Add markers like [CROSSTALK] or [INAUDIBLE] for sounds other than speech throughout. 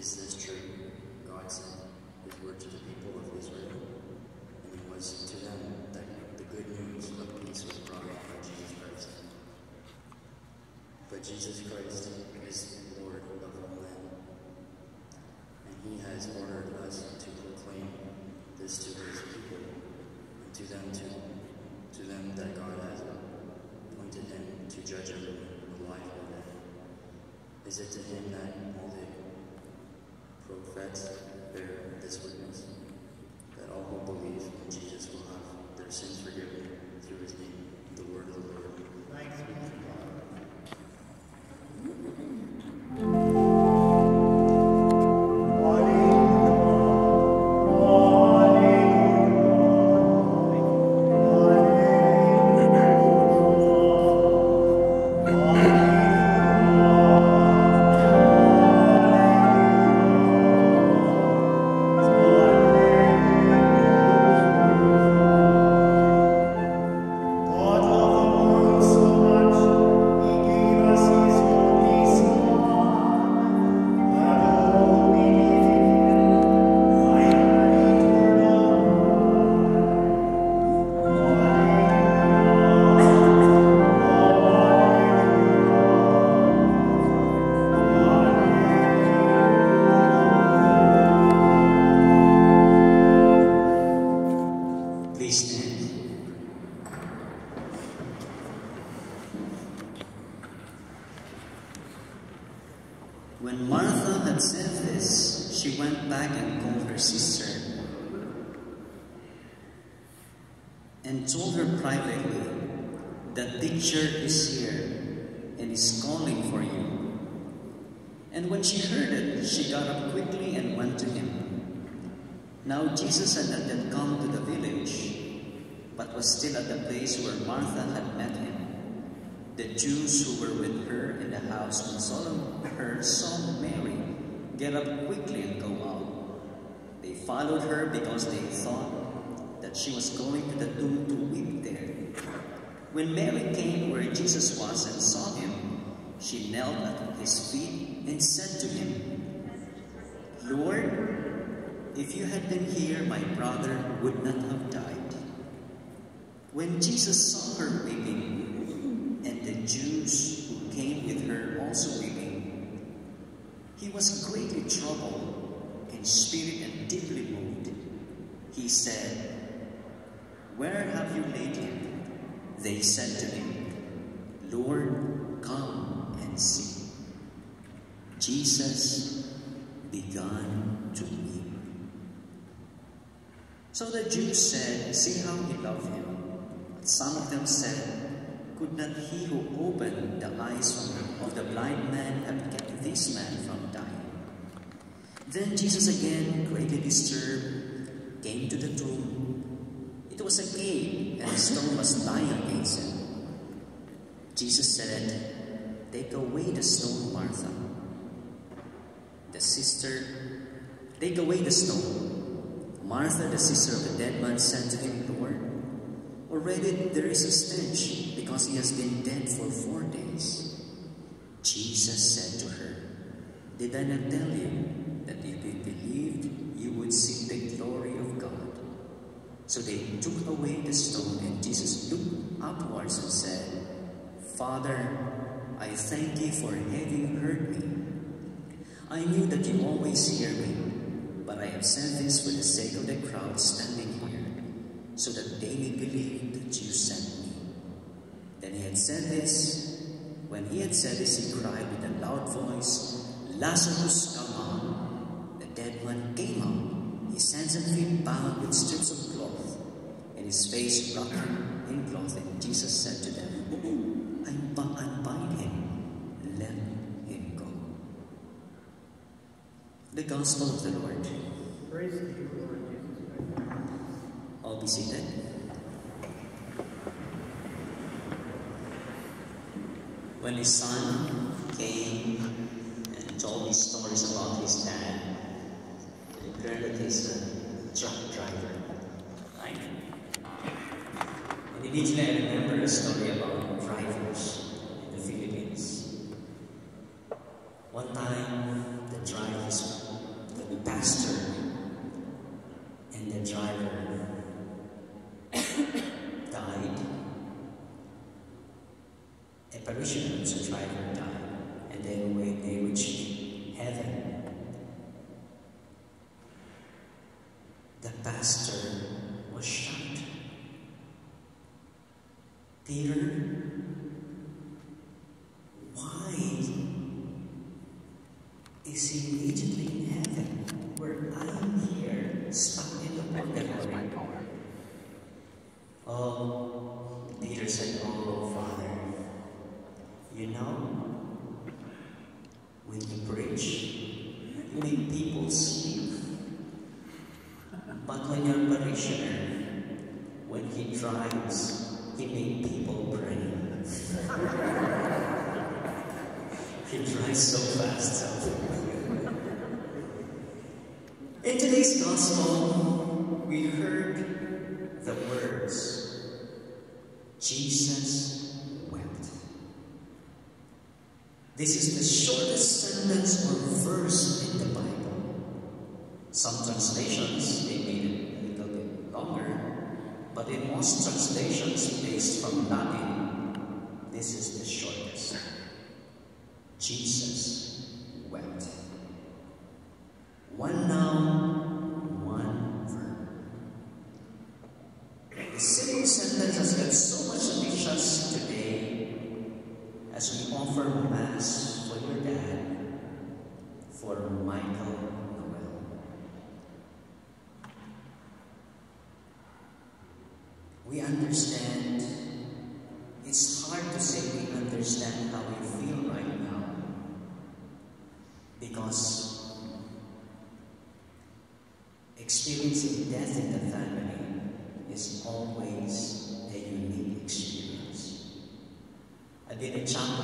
Is this true? God sent his word to the people of Israel, and it was to them that the good news of peace was brought by Jesus Christ. But Jesus Christ is Lord of all men, and he has ordered us to proclaim this to his people, and to them to, to them that God has appointed him to judge everyone alive or dead. Is it to him that prophets bear this witness, that all who believe in Jesus will have their sins forgiven through his name, the word of the Lord. Thanks and called her sister and told her privately, that The teacher is here and is calling for you. And when she heard it, she got up quickly and went to him. Now Jesus had not yet come to the village, but was still at the place where Martha had met him. The Jews who were with her in the house when saw her saw Mary get up quickly and go followed her because they thought that she was going to the tomb to weep there. When Mary came where Jesus was and saw him, she knelt at his feet and said to him, Lord, if you had been here, my brother would not have died. When Jesus saw her weeping, and the Jews who came with her also weeping, he was greatly troubled in spirit and deeply moved. He said, Where have you laid him? They said to him, Lord, come and see. Jesus began to weep. So the Jews said, See how he loved him. But some of them said, Could not he who opened the eyes of the blind man have kept this man from dying? Then Jesus again, greatly disturbed, came to the tomb. It was a cave, and a stone was lying against it. Jesus said, Take away the stone, Martha. The sister, take away the stone. Martha, the sister of the dead man, said to him, Lord, already there is a stench because he has been dead for four days. Jesus said to her, Did I not tell you that if they believed, you would see the glory of God? So they took away the stone, and Jesus looked upwards and said, Father, I thank you for having heard me. I knew that you always hear me, but I have said this for the sake of the crowd standing here, so that they may believe that you sent me. Then he had said this. When he had said this, he cried with a loud voice, Lazarus, come on. The dead man came out, his hands and feet bound with strips of cloth, and his face wrapped in cloth. And Jesus said to them, Unbi- Unbind him, let him go. The Gospel of the Lord. Praise to you, Lord Jesus Christ. All be seated. When his son came and told me stories about his dad, I learned that he's a uh, truck driver. Right? And immediately I remember a story about many people sleep. But when your parishioner, when he drives, he made people pray. he drives so fast. In today's gospel, we heard the words, Jesus wept. This is the The most translations based from Latin, this is the shortest. Jesus wept. diciamo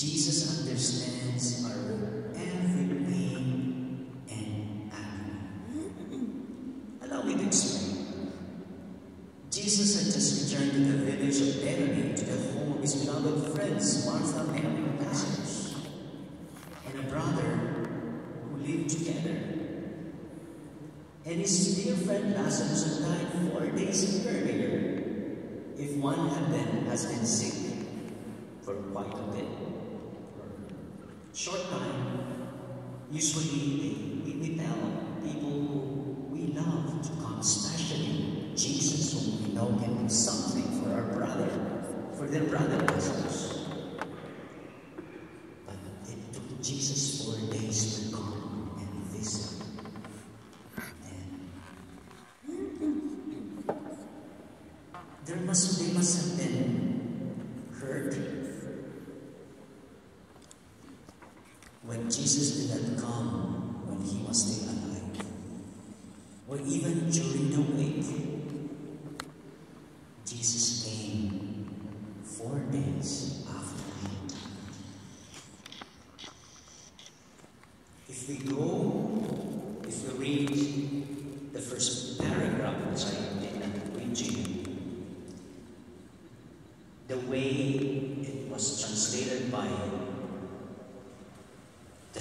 Jesus understands our Jesus four days.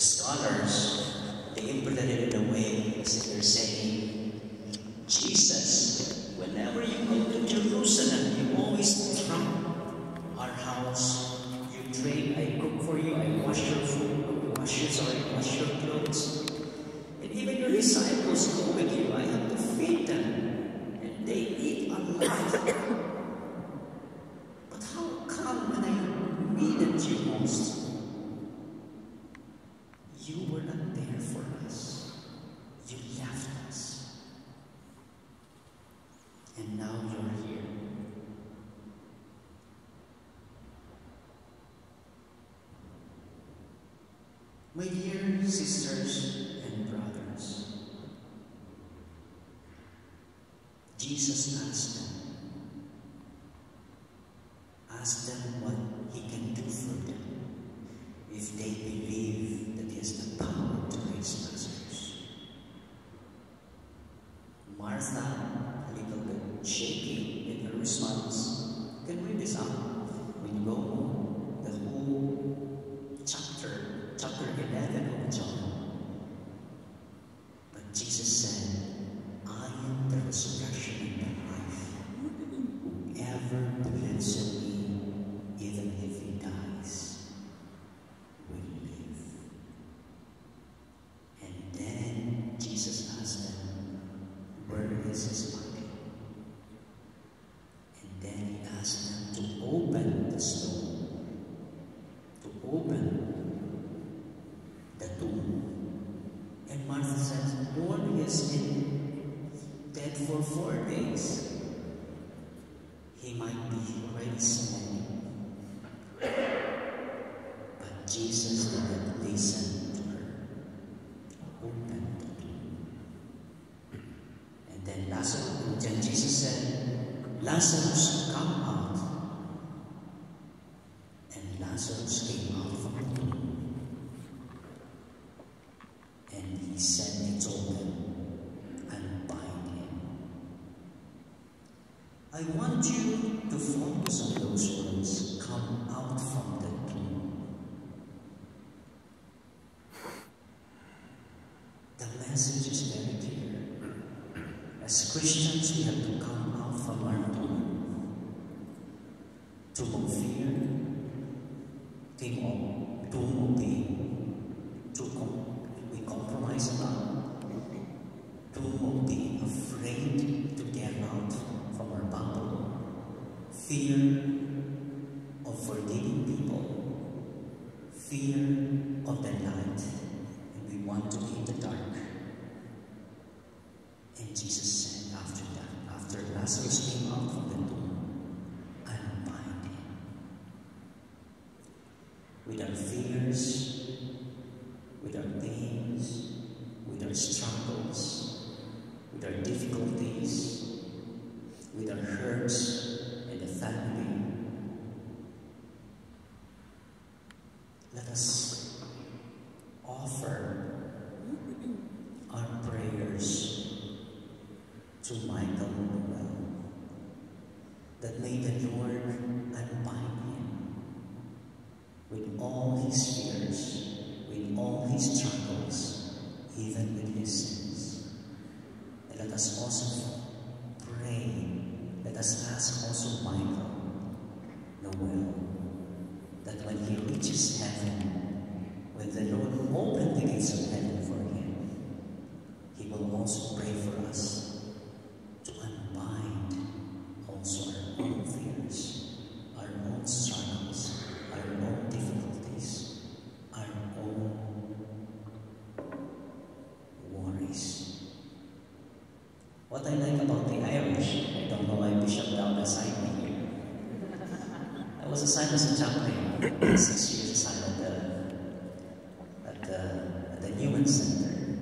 scholars, they interpret it in a way as if they're saying, Jesus Jesus asked them, asked them what he can do for them if they believe that he has the power to raise Lazarus. Martha, a little bit shaky in her response, can read this out when you go home, the whole chapter, chapter 11 of John. But Jesus said, I am the resurrection and the life. Whoever believes in me, even if he dies, will live. And then Jesus asked them, Where is his body? And then he asked them to open the stone, to open the tomb. And Martha says, Lord, he has been dead for four days. He might be already smoking. But Jesus did not listen to her. Open the tomb. And then Lazarus, and then Jesus said, Lazarus, come out. And Lazarus came out from the tomb. And he said, he told them, unbind him. I want you to focus on those words, come out from the tomb. The message is very clear. As Christians, we have to come out from our tomb. To of fear, tomb of, tomb of pain, tomb of, we compromise about, tomb of being afraid to get out from our bubble, fear of forgiving people, fear of the light, and we want to be in the dark. And Jesus said after that, after Lazarus came out from the tomb, unbind him. With our fears, with our pains, with our struggles, with our difficulties, with our hurts and the family. Let us offer our prayers to Michael Noel that may the Lord unbind him with all his fears, with all his struggles, even with his sins. And let us also pray. Let us ask also Michael Noel that when he reaches heaven, when the Lord open the gates of heaven for him, he will also pray for us to unbind also our own fears, our own struggles, our own difficulties, our own worries. What I like about the Irish, I don't know why Bishop Dowd assigned me here. I was assigned as a chaplain, six years assigned at the, at the, at the Newman Center.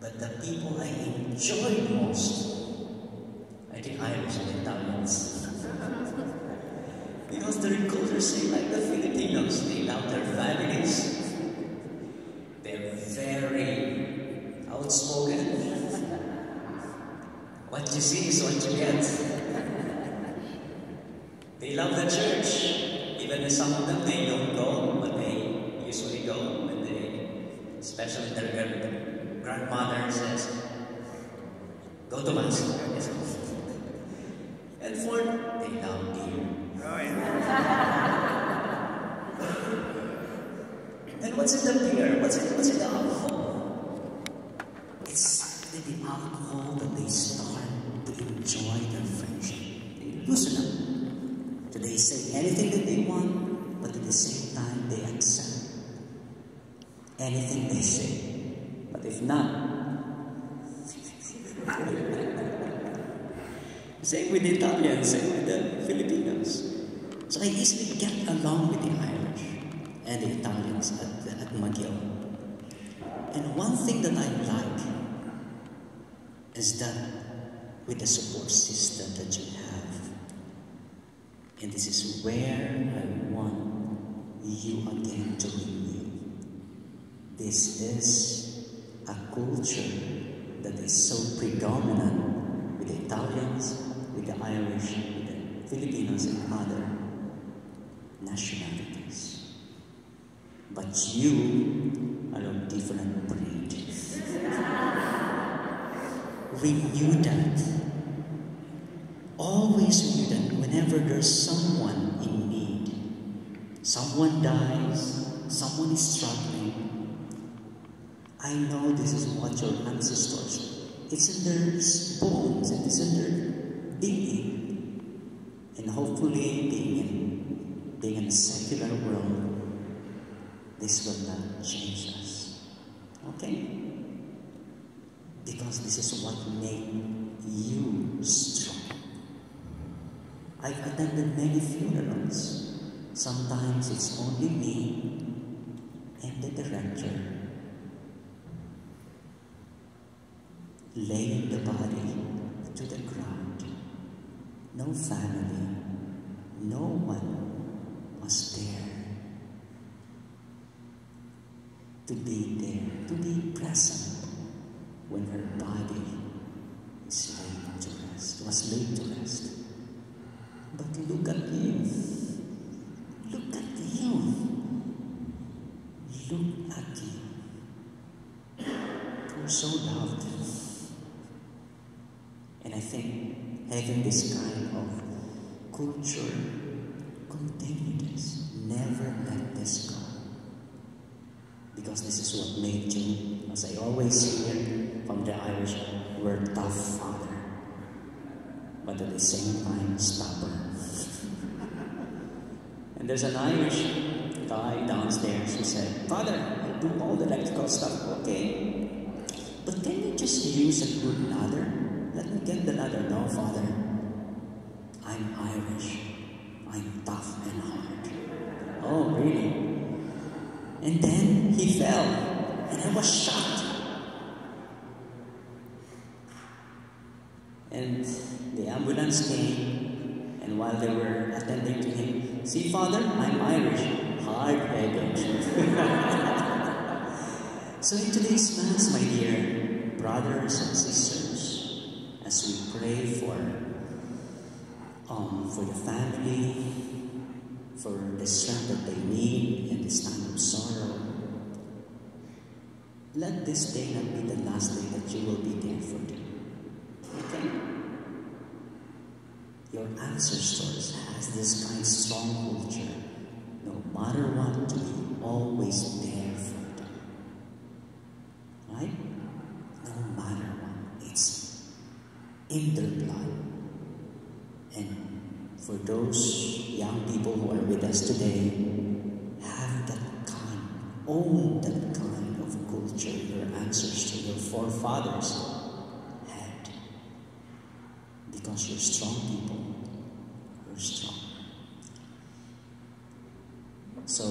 But the people I enjoyed most are the Irish and the Italians. because their culture is like the Filipinos. They love their families. They're very outspoken. What you see is what you get. They love the church. Even if some of them they don't go, but they usually go when they, especially their grandmother says, "Go to mass." And fourth, they love beer. And what's in the beer? What's in, what's the alcohol? It's the alcohol that they start to enjoy their friendship. They loosen up. So they say anything that they want, but at the same time they accept anything they say. But if not, [LAUGHS] same with the Italians, same with the Filipinos. So I easily get along with the Irish and the Italians at, at McGill. And one thing that I like is that with the support system that you have, and this is where I want you again to renew. This is a culture that is so predominant with the Italians, with the Irish, with the Filipinos, and other nationalities. But you are of different breed. Renew that. Always renew that whenever there's someone in need. Someone dies, someone is struggling. I know this is what your ancestors, it's in their bones, it is in their being. And hopefully, being in, being in a secular world, this will not change us. Okay? Because this is what made you strong. I've attended many funerals. Sometimes it's only me and the director laying the body to the ground. No family, no one was there to be there, to be present when her body is laid to rest, was laid to rest. But look at you. Look at you. Look at you. You're so loved. And I think having this kind of culture, continue this. Never let this go. Because this is what made you, as I always hear from the Irish, were tough father. But at the same time, stubborn. [LAUGHS] and there's an Irish guy downstairs who said, Father, I do all the electrical stuff, okay. But can you just use a good ladder? Let me get the ladder. No, Father. I'm Irish. I'm tough and hard. Oh, really? And then he fell, and I was shocked. And the ambulance came, and while they were attending to him, see, Father, I'm Irish, hard headed. [LAUGHS] so, in today's Mass, my dear brothers and sisters, as we pray for, um, for the family, for the strength that they need in this time of let this day not be the last day that you will be there for them. Okay? Your ancestors has this kind of strong culture. No matter what, be always there for them. Right? No matter what. It's in their blood. And for those young people who are with us today, have that kind, own that kind of culture your ancestors, forefathers had. Because you're strong people. You're strong. So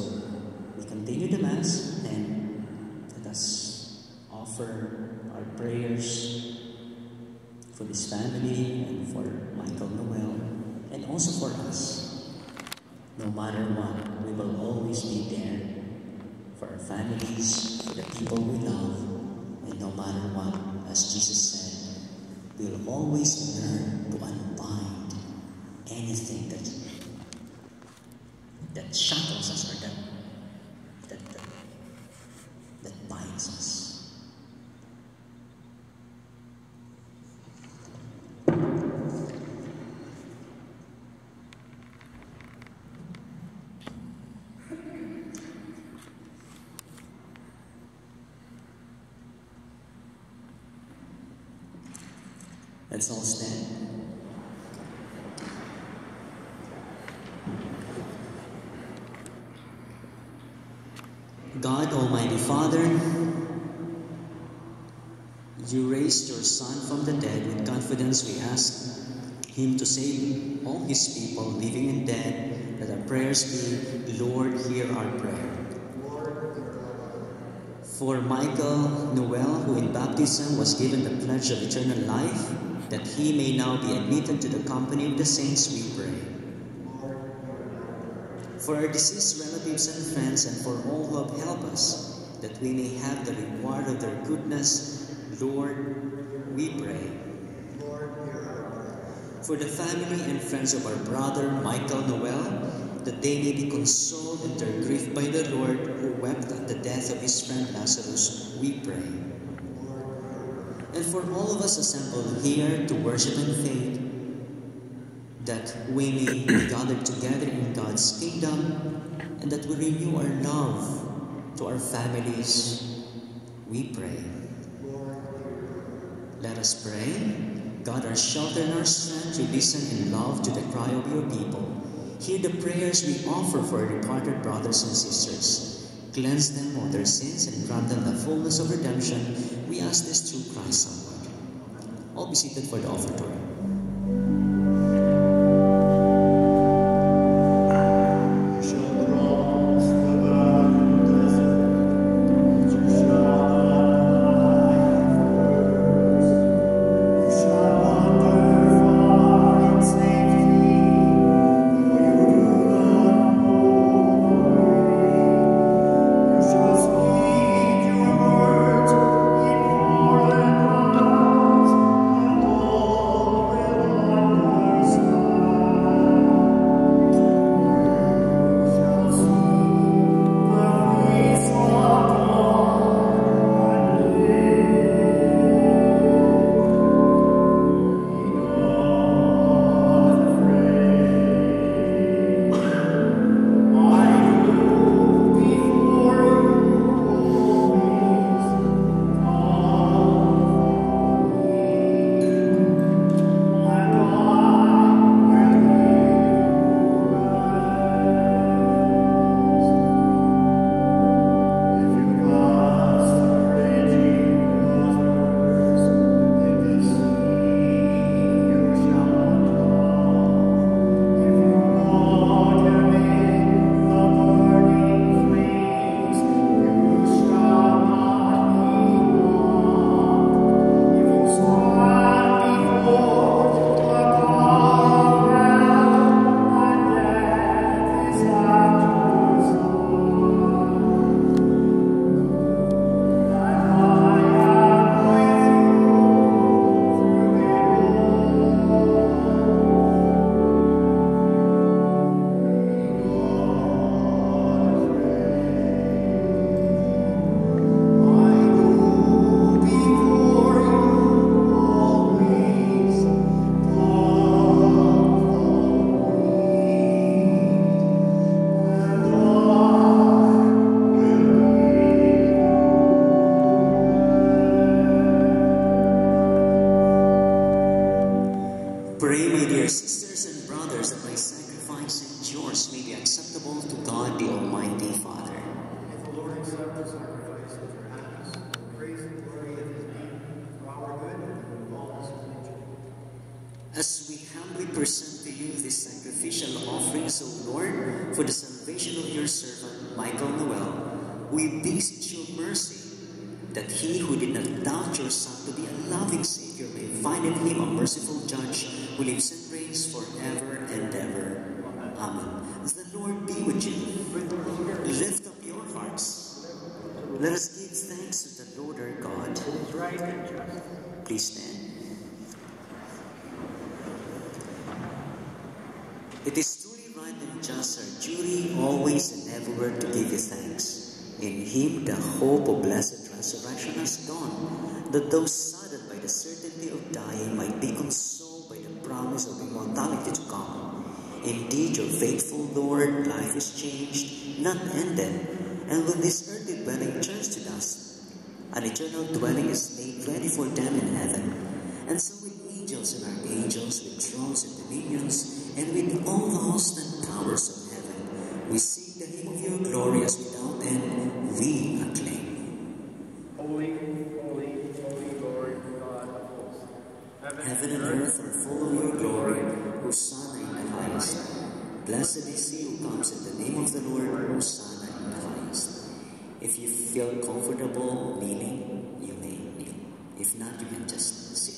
we continue the Mass and let us offer our prayers for this family and for Michael Noel and also for us. No matter what, we will always be there for our families, for the people we love, and no matter what, as Jesus said, we'll always learn to unbind anything that that shackles us or that that, that, that binds us. Let's all stand. God Almighty Father, you raised your Son from the dead. With confidence, we ask Him to save all His people, living and dead. Let our prayers be, Lord, hear our prayer. For Michael Noel, who in baptism was given the pledge of eternal life, that he may now be admitted to the company of the saints, we pray. For our deceased relatives and friends, and for all who have helped us, that we may have the reward of their goodness, Lord, we pray. For the family and friends of our brother Michael Noel, that they may be consoled in their grief by the Lord, who wept at the death of his friend Lazarus, we pray. And for all of us assembled here to worship in faith, that we may be [CLEARS THROAT] gathered together in God's kingdom, and that we renew our love to our families, we pray. Let us pray. God, our shelter and our strength, you listen in love to the cry of your people. Hear the prayers we offer for our departed brothers and sisters. Cleanse them of their sins and grant them the fullness of redemption. We ask this through Christ our Lord. All be seated for the offertory. As we humbly present to you these sacrificial offerings, O Lord, for the salvation of your servant Michael Noel, we beseech your mercy that he who did not doubt your Son to be a loving Savior may find in him a merciful Judge who lives and reigns forever and ever. Amen. The Lord be with you. Lift up your hearts. Let us give thanks to the Lord our God. Please stand. It is truly right and just our duty always and everywhere to give you thanks. In Him the hope of blessed resurrection has dawned, that those saddened by the certainty of dying might be consoled by the promise of immortality to come. Indeed, your faithful Lord, life is changed, not ended, and when this earthly dwelling turns to dust, an eternal dwelling is made ready for them in heaven. And so with angels and archangels, with thrones and dominions, and with all the hosts and powers of heaven. We sing the hymn of your glory as without end we acclaim. Holy, holy, holy Lord God of hosts. Heaven, heaven and earth are full of your glory. Hosanna in the highest. Blessed is he who comes in the name of the Lord. Hosanna in the highest. If you feel comfortable kneeling, you may kneel. If not, you can just sit.